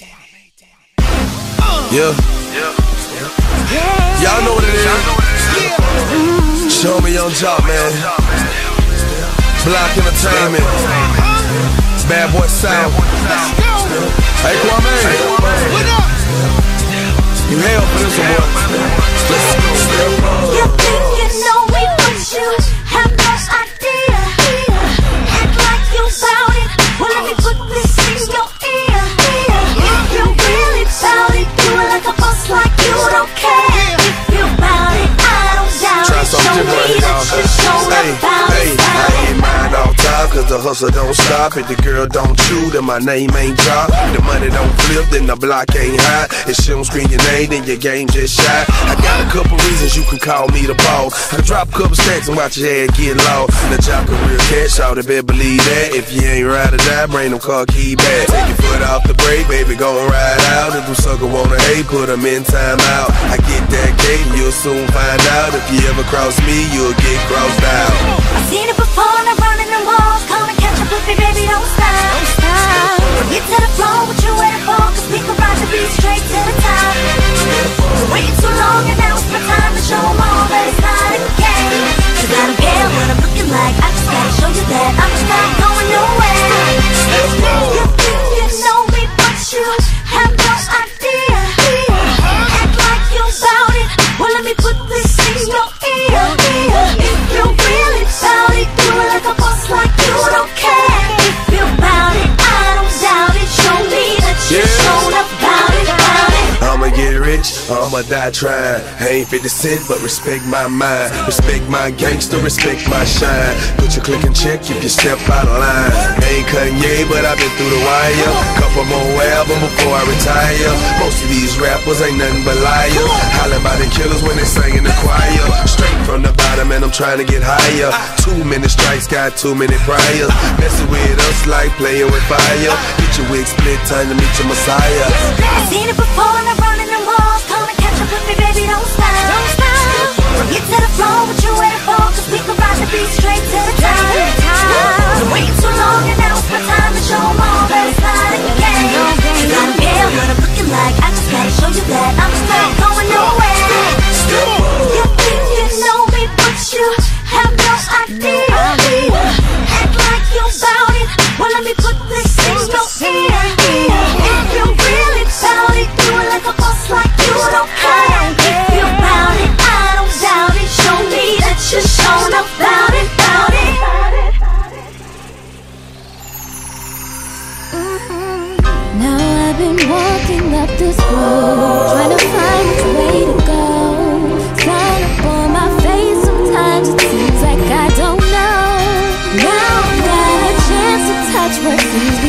Yeah. Yeah. Y'all know what it is. Show me on job, man. Block entertainment. Bad Boy South. Hey Kwame. You hell for this one, boy. Cause the hustle don't stop. If the girl don't chew, then my name ain't drop. The money don't flip, then the block ain't hot. If she don't screen your name, then your game just shot. I got a couple reasons you can call me the boss. I drop a couple stacks and watch your head get low. The job can real cash out, I better believe that. If you ain't ride or die, bring them car key back. Take your foot off the brake, baby, go and ride out. If them sucker wanna hate, put them in time out. I get that and you'll soon find out. If you ever cross me, you'll get crossed out. Let me put this in your ear. Rich, I'ma die trying. I ain't 50 cent, but respect my mind. Respect my gangster, respect my shine. Put your click and check if you step out of line. Ain't Kanye, but I've been through the wire. Couple more albums before I retire. Most of these rappers ain't nothing but liars. Hollering about the killers when they sing in the choir. Straight I'm trying to get higher. Too many strikes, got too many priors. Messing with us like playing with fire. Get your wig split, time to meet your messiah. I've seen it before and I'm running the walls. Come and catch up with me, baby. Don't been walking up this road, trying to find which way to go. Sign up on my face, sometimes it seems like I don't know. Now I've got a chance to touch what seems